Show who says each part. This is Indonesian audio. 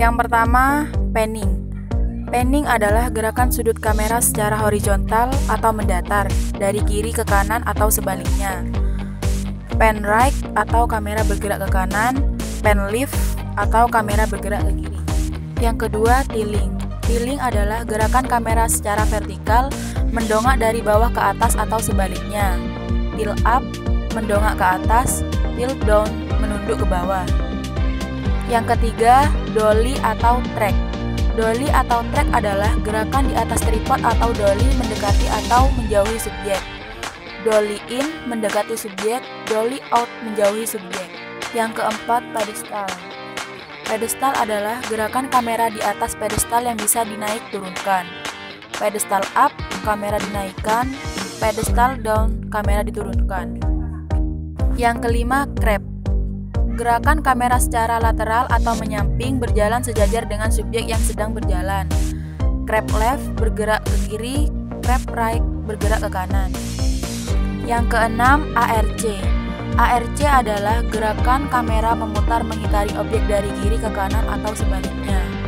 Speaker 1: Yang pertama, panning. Panning adalah gerakan sudut kamera secara horizontal atau mendatar dari kiri ke kanan atau sebaliknya. Pan right atau kamera bergerak ke kanan, pan left atau kamera bergerak ke kiri. Yang kedua, tiling. Tiling adalah gerakan kamera secara vertikal mendongak dari bawah ke atas atau sebaliknya. Tilt up mendongak ke atas, tilt down menunduk ke bawah. Yang ketiga, dolly atau track. Dolly atau track adalah gerakan di atas tripod atau dolly mendekati atau menjauhi subjek. Dolly in mendekati subjek, dolly out menjauhi subjek. Yang keempat, pedestal. Pedestal adalah gerakan kamera di atas pedestal yang bisa dinaik turunkan. Pedestal up, kamera dinaikkan. Pedestal down, kamera diturunkan. Yang kelima, crab. Gerakan kamera secara lateral atau menyamping berjalan sejajar dengan subjek yang sedang berjalan. Crab left bergerak ke kiri, crab right bergerak ke kanan. Yang keenam, ARC. ARC adalah gerakan kamera memutar mengitari objek dari kiri ke kanan atau sebaliknya.